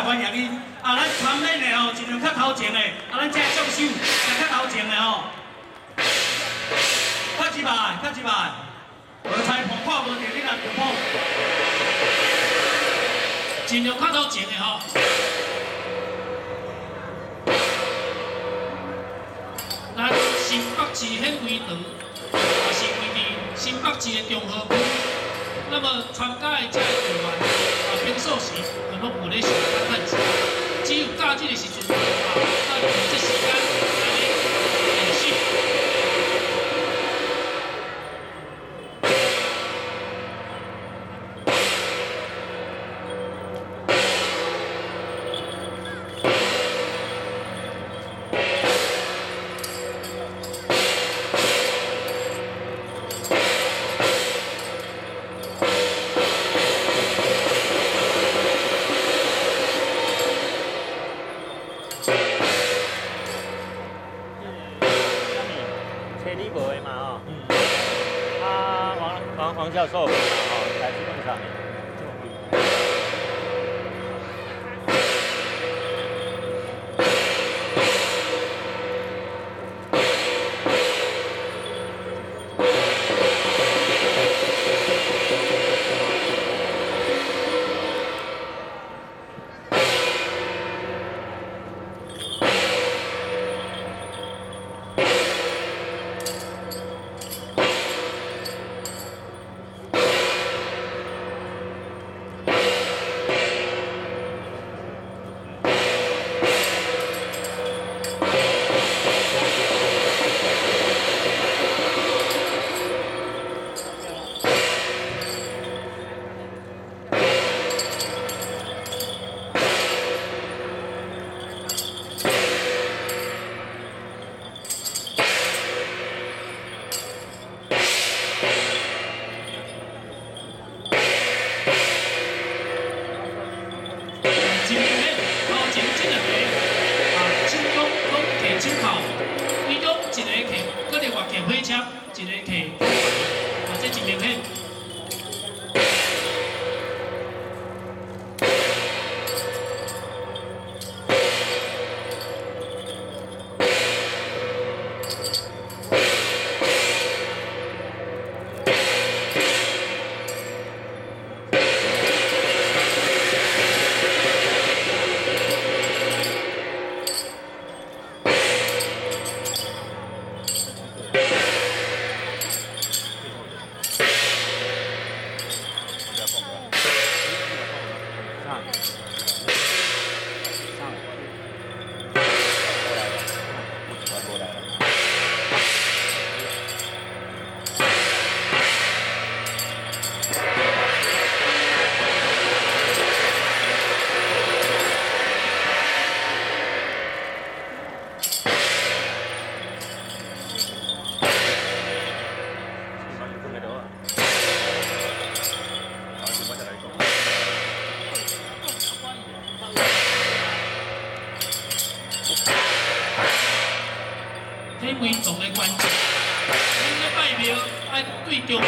来欢迎你。啊，咱参演的吼，尽量较头前的，啊，咱这助手，较头前的吼。较一排，较一排。无裁判看无着你来评判。尽量较头前的吼。咱新北市显威堂，也是位于新北市的中和区。那么参加的这队员，啊，平数时可能有咧上班趁钱，只有大致的时阵，切利伯的嘛哦，啊黄黄黄教授哦，来自工厂体位重的关键，你咧拜庙爱对中。